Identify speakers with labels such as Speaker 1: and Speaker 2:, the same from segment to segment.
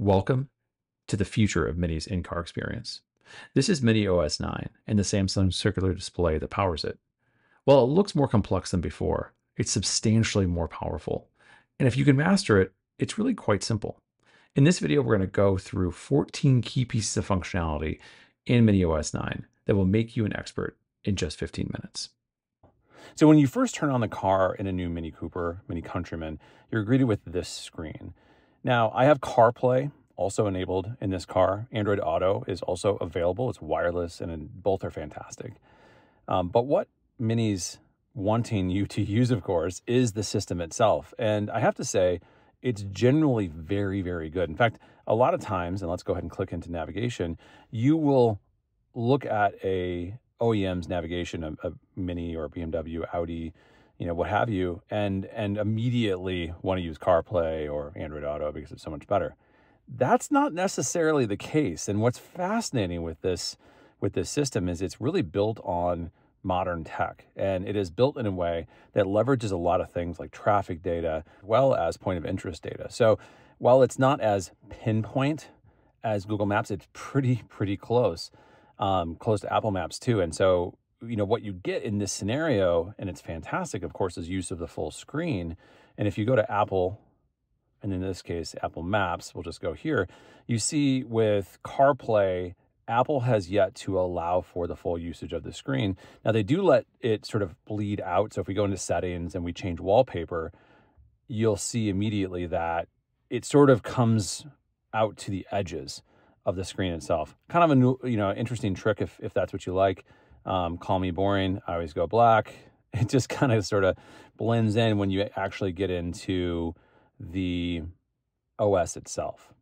Speaker 1: Welcome to the future of Mini's in-car experience. This is Mini OS 9 and the Samsung circular display that powers it. While it looks more complex than before, it's substantially more powerful. And if you can master it, it's really quite simple. In this video, we're going to go through 14 key pieces of functionality in Mini OS 9 that will make you an expert in just 15 minutes.
Speaker 2: So when you first turn on the car in a new Mini Cooper, Mini Countryman, you're greeted with this screen. Now, I have CarPlay also enabled in this car. Android Auto is also available. It's wireless and both are fantastic. Um, but what Mini's wanting you to use, of course, is the system itself. And I have to say, it's generally very, very good. In fact, a lot of times, and let's go ahead and click into navigation, you will look at a OEM's navigation, a, a Mini or BMW, Audi, you know, what have you, and and immediately want to use CarPlay or Android Auto because it's so much better. That's not necessarily the case. And what's fascinating with this with this system is it's really built on modern tech and it is built in a way that leverages a lot of things like traffic data as well as point of interest data. So while it's not as pinpoint as Google Maps, it's pretty pretty close, um, close to Apple Maps too. And so you know what you get in this scenario and it's fantastic of course is use of the full screen. And if you go to apple and in this case apple maps we'll just go here you see with carplay apple has yet to allow for the full usage of the screen. Now they do let it sort of bleed out so if we go into settings and we change wallpaper you'll see immediately that it sort of comes out to the edges of the screen itself. Kind of a new you know interesting trick if if that's what you like um, call me boring. I always go black. It just kind of sort of blends in when you actually get into the OS itself.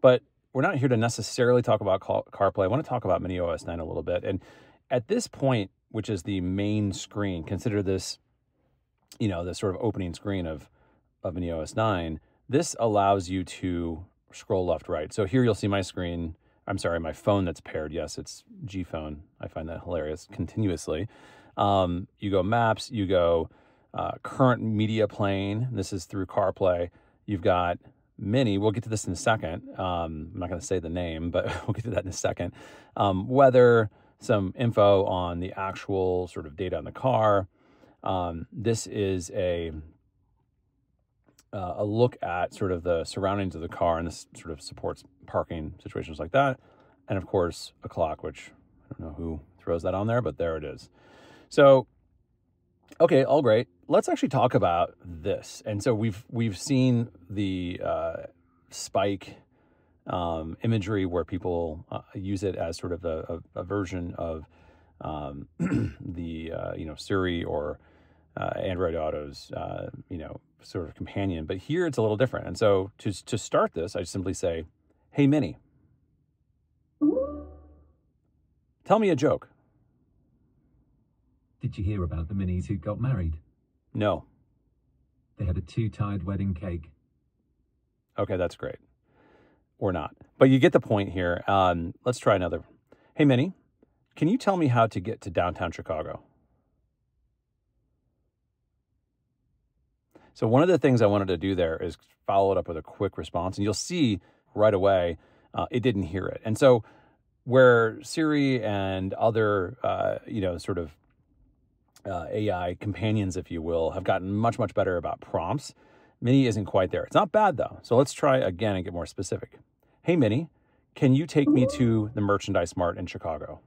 Speaker 2: But we're not here to necessarily talk about CarPlay. I want to talk about Mini OS 9 a little bit. And at this point, which is the main screen, consider this, you know, the sort of opening screen of, of Mini OS 9. This allows you to scroll left, right. So here you'll see my screen I'm sorry, my phone that's paired. Yes, it's G phone. I find that hilarious continuously. Um, you go maps, you go uh, current media playing. This is through CarPlay. You've got Mini. We'll get to this in a second. Um, I'm not going to say the name, but we'll get to that in a second. Um, weather, some info on the actual sort of data on the car. Um, this is a uh, a look at sort of the surroundings of the car, and this sort of supports parking situations like that. And of course, a clock, which I don't know who throws that on there, but there it is. So, okay, all great. Let's actually talk about this. And so we've we've seen the uh, spike um, imagery where people uh, use it as sort of a, a, a version of um, the uh, you know Siri or uh, Android Auto's uh, you know sort of companion. But here it's a little different. And so to, to start this, I simply say, Hey, Mini, tell me a joke.
Speaker 3: Did you hear about the Minis who got married?
Speaker 2: No.
Speaker 3: They had a two-tiered wedding cake.
Speaker 2: Okay, that's great. Or not. But you get the point here. Um, let's try another. Hey, Mini, can you tell me how to get to downtown Chicago? So one of the things I wanted to do there is follow it up with a quick response, and you'll see right away uh, it didn't hear it. And so where Siri and other uh, you know sort of uh, AI companions, if you will, have gotten much much better about prompts, Mini isn't quite there. It's not bad though. So let's try again and get more specific. Hey Mini, can you take me to the Merchandise Mart in Chicago?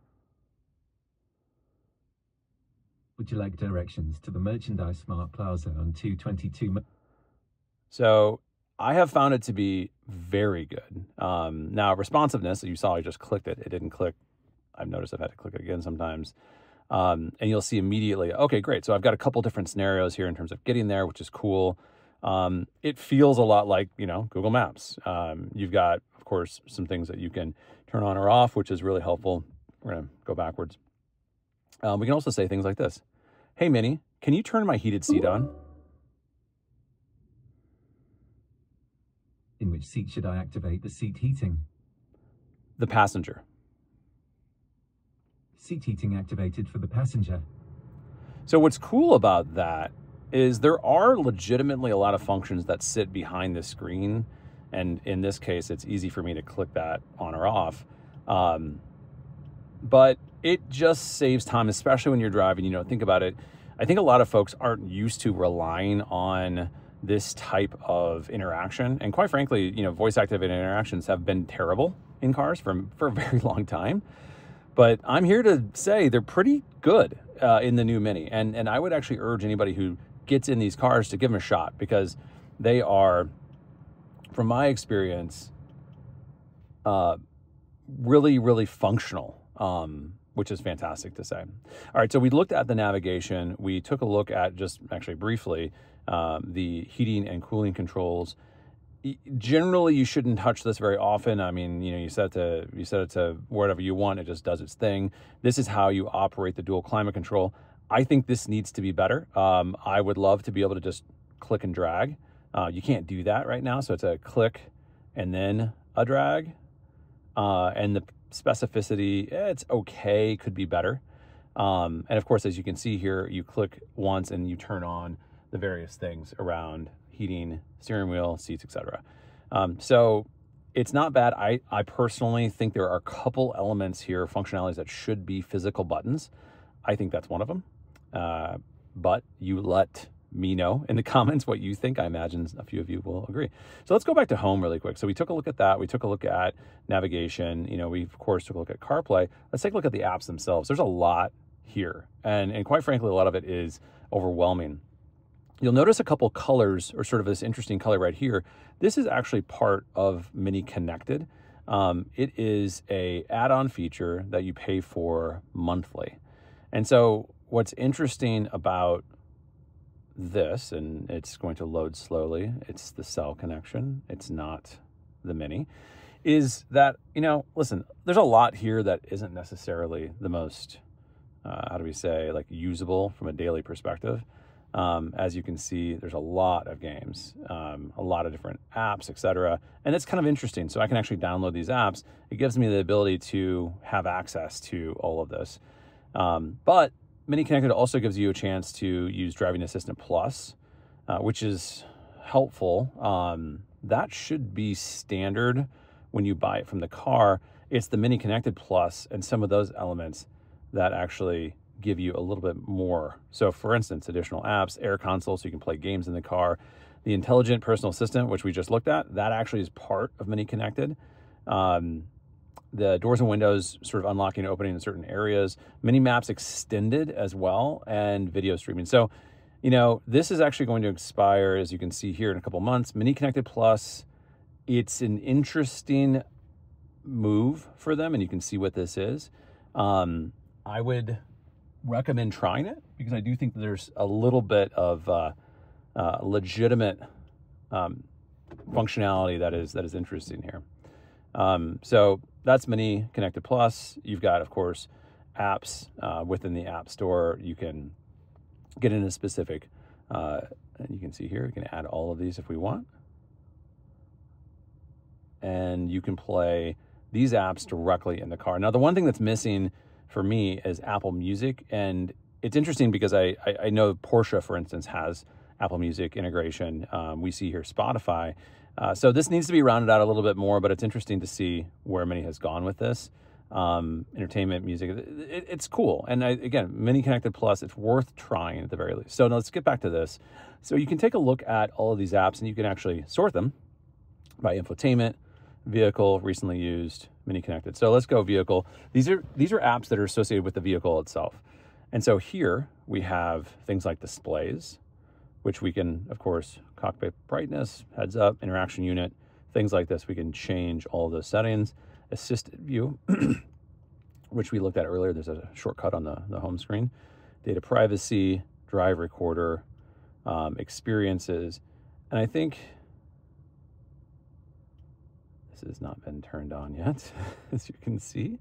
Speaker 3: Would you like directions to the Merchandise Mart Plaza on 222?
Speaker 2: So I have found it to be very good. Um, now, responsiveness, you saw I just clicked it. It didn't click. I've noticed I've had to click it again sometimes. Um, and you'll see immediately, okay, great. So I've got a couple different scenarios here in terms of getting there, which is cool. Um, it feels a lot like, you know, Google Maps. Um, you've got, of course, some things that you can turn on or off, which is really helpful. We're going to go backwards. Um, we can also say things like this. Hey, Mini, can you turn my heated seat on?
Speaker 3: In which seat should I activate the seat heating?
Speaker 2: The passenger.
Speaker 3: Seat heating activated for the passenger.
Speaker 2: So what's cool about that is there are legitimately a lot of functions that sit behind the screen And in this case, it's easy for me to click that on or off. Um, but it just saves time, especially when you're driving. You know, think about it. I think a lot of folks aren't used to relying on this type of interaction. And quite frankly, you know, voice activated interactions have been terrible in cars for, for a very long time. But I'm here to say they're pretty good uh, in the new Mini. And, and I would actually urge anybody who gets in these cars to give them a shot because they are, from my experience, uh, really, really functional. Um, which is fantastic to say. All right, so we looked at the navigation. We took a look at just actually briefly um, the heating and cooling controls. Generally, you shouldn't touch this very often. I mean, you know, you set it to you set it to whatever you want. It just does its thing. This is how you operate the dual climate control. I think this needs to be better. Um, I would love to be able to just click and drag. Uh, you can't do that right now, so it's a click and then a drag. Uh, and the specificity, it's okay, could be better. Um, and of course, as you can see here, you click once and you turn on the various things around heating, steering wheel, seats, etc. Um, so it's not bad. I, I personally think there are a couple elements here, functionalities that should be physical buttons. I think that's one of them. Uh, but you let me know in the comments what you think. I imagine a few of you will agree. So let's go back to home really quick. So we took a look at that. We took a look at navigation. You know, we of course took a look at CarPlay. Let's take a look at the apps themselves. There's a lot here. And, and quite frankly, a lot of it is overwhelming. You'll notice a couple colors or sort of this interesting color right here. This is actually part of Mini Connected. Um, it is a add-on feature that you pay for monthly. And so what's interesting about this, and it's going to load slowly, it's the cell connection, it's not the Mini, is that, you know, listen, there's a lot here that isn't necessarily the most, uh, how do we say, like usable from a daily perspective. Um, as you can see, there's a lot of games, um, a lot of different apps, etc. And it's kind of interesting. So I can actually download these apps. It gives me the ability to have access to all of this. Um, but Mini Connected also gives you a chance to use Driving Assistant Plus, uh, which is helpful. Um, that should be standard when you buy it from the car. It's the Mini Connected Plus and some of those elements that actually give you a little bit more. So, for instance, additional apps, AirConsole, so you can play games in the car. The Intelligent Personal Assistant, which we just looked at, that actually is part of Mini Connected. Um, the doors and windows sort of unlocking and opening in certain areas, mini maps extended as well, and video streaming. So, you know, this is actually going to expire, as you can see here, in a couple months. Mini Connected Plus, it's an interesting move for them, and you can see what this is. Um, I would recommend trying it because I do think there's a little bit of uh, uh, legitimate um, functionality that is that is interesting here. Um, so that's Mini Connected Plus. You've got, of course, apps uh, within the App Store. You can get into a specific, uh, and you can see here, you can add all of these if we want. And you can play these apps directly in the car. Now, the one thing that's missing for me is Apple Music. And it's interesting because I, I, I know Porsche, for instance, has Apple Music integration. Um, we see here Spotify. Uh, so this needs to be rounded out a little bit more, but it's interesting to see where Mini has gone with this. Um, entertainment, music, it, it's cool. And I, again, Mini Connected Plus, it's worth trying at the very least. So now let's get back to this. So you can take a look at all of these apps and you can actually sort them by infotainment, vehicle, recently used, mini connected. So let's go vehicle. These are these are apps that are associated with the vehicle itself. And so here we have things like displays, which we can, of course, cockpit brightness, heads up, interaction unit, things like this. We can change all those settings. Assisted view, which we looked at earlier. There's a shortcut on the, the home screen. Data privacy, drive recorder, um, experiences. And I think this has not been turned on yet, as you can see.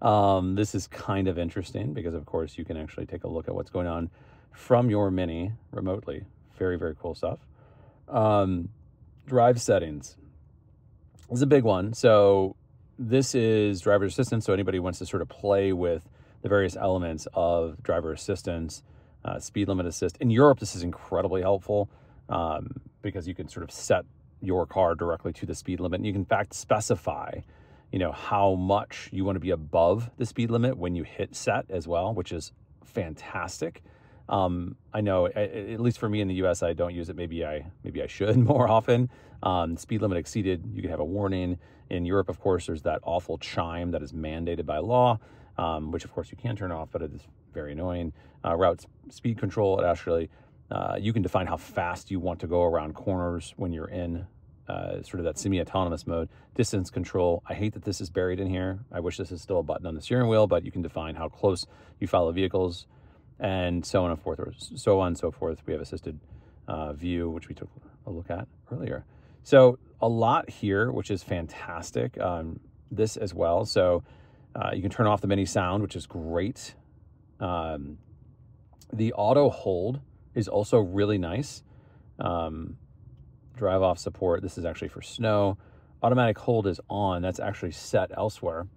Speaker 2: Um, this is kind of interesting because, of course, you can actually take a look at what's going on from your Mini remotely. Very, very cool stuff. Um, drive settings this is a big one. So this is driver assistance. So anybody wants to sort of play with the various elements of driver assistance, uh, speed limit assist. In Europe, this is incredibly helpful um, because you can sort of set your car directly to the speed limit. And you can in fact specify, you know, how much you want to be above the speed limit when you hit set as well, which is fantastic. Um, I know, at least for me in the U.S., I don't use it. Maybe I maybe I should more often. Um, speed limit exceeded, you can have a warning. In Europe, of course, there's that awful chime that is mandated by law, um, which of course you can turn off, but it is very annoying. Uh, route speed control, it actually uh, you can define how fast you want to go around corners when you're in uh, sort of that semi-autonomous mode. Distance control. I hate that this is buried in here. I wish this is still a button on the steering wheel, but you can define how close you follow vehicles and so on and forth, or so on and so forth. We have assisted uh, view, which we took a look at earlier. So a lot here, which is fantastic. Um, this as well. So uh, you can turn off the mini sound, which is great. Um, the auto hold is also really nice. Um, drive off support. This is actually for snow. Automatic hold is on. That's actually set elsewhere.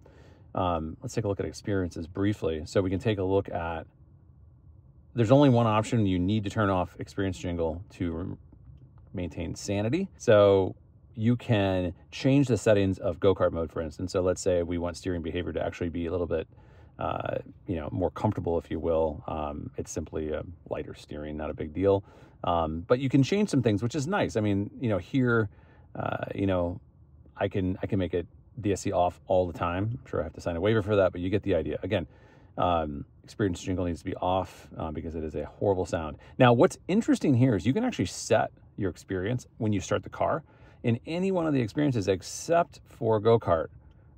Speaker 2: Um, let's take a look at experiences briefly. So we can take a look at there's only one option. You need to turn off experience jingle to maintain sanity. So you can change the settings of go-kart mode, for instance. So let's say we want steering behavior to actually be a little bit, uh, you know, more comfortable, if you will. Um, it's simply a lighter steering, not a big deal. Um, but you can change some things, which is nice. I mean, you know, here, uh, you know, I can I can make it DSC off all the time. I'm sure I have to sign a waiver for that, but you get the idea. Again, um, experience jingle needs to be off uh, because it is a horrible sound. Now, what's interesting here is you can actually set your experience when you start the car in any one of the experiences except for go kart.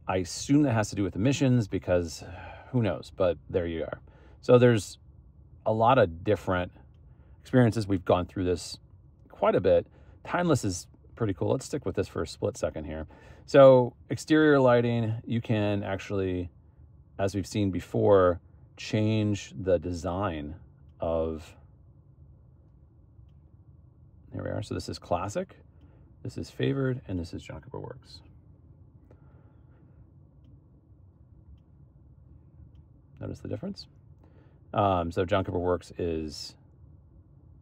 Speaker 2: I assume that has to do with emissions because who knows, but there you are. So there's a lot of different experiences. We've gone through this quite a bit. Timeless is pretty cool. Let's stick with this for a split second here. So exterior lighting, you can actually, as we've seen before, change the design of, here we are. So this is classic, this is favored, and this is Cooper Works. Notice the difference? Um, so Cooper Works is,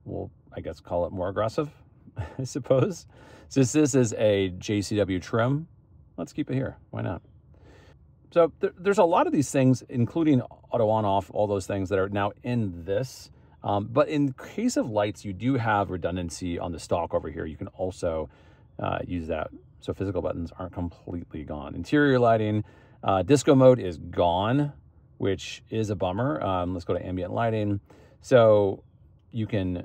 Speaker 2: we'll, I guess, call it more aggressive, I suppose. Since this is a JCW trim, let's keep it here. Why not? So th there's a lot of these things, including auto on off, all those things that are now in this. Um, but in case of lights, you do have redundancy on the stock over here. You can also uh, use that. So physical buttons aren't completely gone. Interior lighting, uh, disco mode is gone, which is a bummer. Um, let's go to ambient lighting. So you can,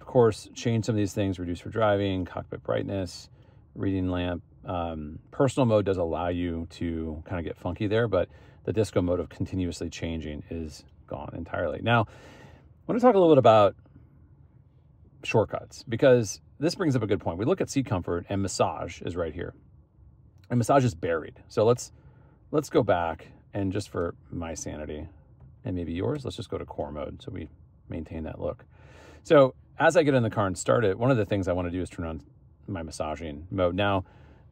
Speaker 2: of course, change some of these things, reduce for driving, cockpit brightness, reading lamp, um, personal mode does allow you to kind of get funky there, but the disco mode of continuously changing is gone entirely. Now, I want to talk a little bit about shortcuts because this brings up a good point. We look at seat comfort and massage is right here. And massage is buried. So let's let's go back and just for my sanity and maybe yours, let's just go to core mode so we maintain that look. So as I get in the car and start it, one of the things I want to do is turn on my massaging mode. Now,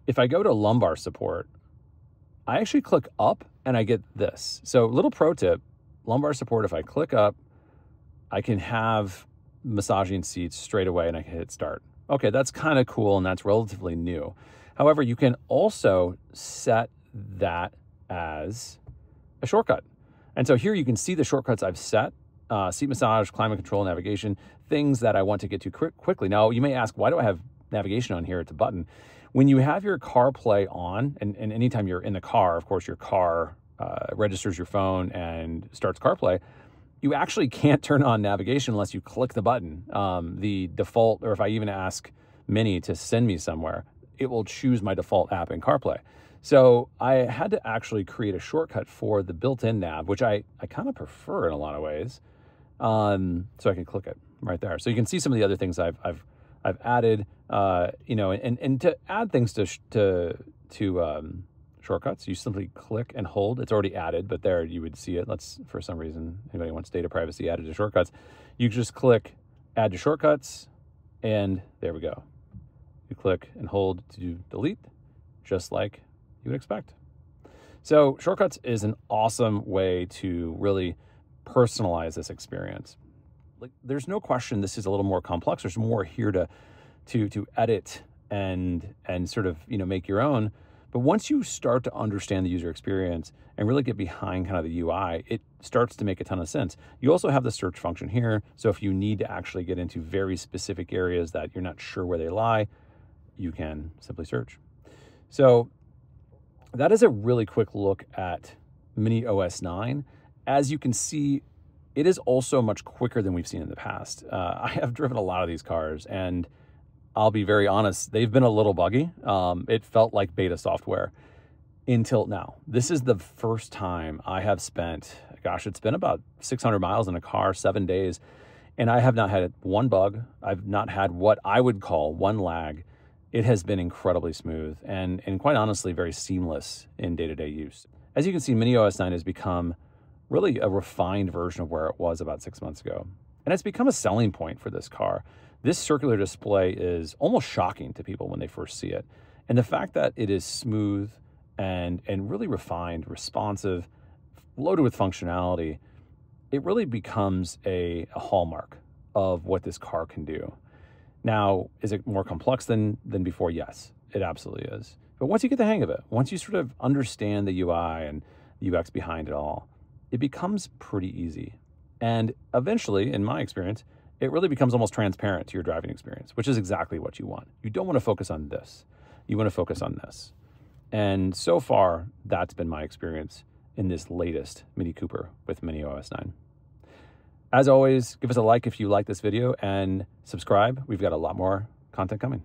Speaker 2: if I go to lumbar support, I actually click up and I get this. So little pro tip, lumbar support, if I click up, I can have massaging seats straight away and I can hit start. Okay, that's kind of cool and that's relatively new. However, you can also set that as a shortcut. And so here you can see the shortcuts I've set, uh, seat massage, climate control, navigation, things that I want to get to quick, quickly. Now, you may ask, why do I have navigation on here? It's a button. When you have your CarPlay on, and, and anytime you're in the car, of course, your car uh, registers your phone and starts CarPlay, you actually can't turn on navigation unless you click the button. Um, the default, or if I even ask Mini to send me somewhere, it will choose my default app in CarPlay. So I had to actually create a shortcut for the built-in nav, which I, I kind of prefer in a lot of ways. Um, so I can click it right there. So you can see some of the other things I've, I've I've added, uh, you know, and, and to add things to, to, to um, shortcuts, you simply click and hold. It's already added, but there you would see it. Let's, for some reason, anybody wants data privacy added to shortcuts, you just click add to shortcuts, and there we go. You click and hold to delete, just like you would expect. So shortcuts is an awesome way to really personalize this experience like there's no question this is a little more complex. There's more here to to to edit and and sort of you know make your own. But once you start to understand the user experience and really get behind kind of the UI, it starts to make a ton of sense. You also have the search function here. So if you need to actually get into very specific areas that you're not sure where they lie, you can simply search. So that is a really quick look at Mini OS 9. As you can see, it is also much quicker than we've seen in the past. Uh, I have driven a lot of these cars and I'll be very honest, they've been a little buggy. Um, it felt like beta software until now. This is the first time I have spent, gosh, it's been about 600 miles in a car, seven days, and I have not had one bug. I've not had what I would call one lag. It has been incredibly smooth and, and quite honestly, very seamless in day to day use. As you can see, Mini OS 9 has become really a refined version of where it was about six months ago. And it's become a selling point for this car. This circular display is almost shocking to people when they first see it. And the fact that it is smooth and, and really refined, responsive, loaded with functionality, it really becomes a, a hallmark of what this car can do. Now, is it more complex than, than before? Yes, it absolutely is. But once you get the hang of it, once you sort of understand the UI and UX behind it all, it becomes pretty easy. And eventually, in my experience, it really becomes almost transparent to your driving experience, which is exactly what you want. You don't want to focus on this. You want to focus on this. And so far, that's been my experience in this latest Mini Cooper with Mini OS 9. As always, give us a like if you like this video and subscribe. We've got a lot more content coming.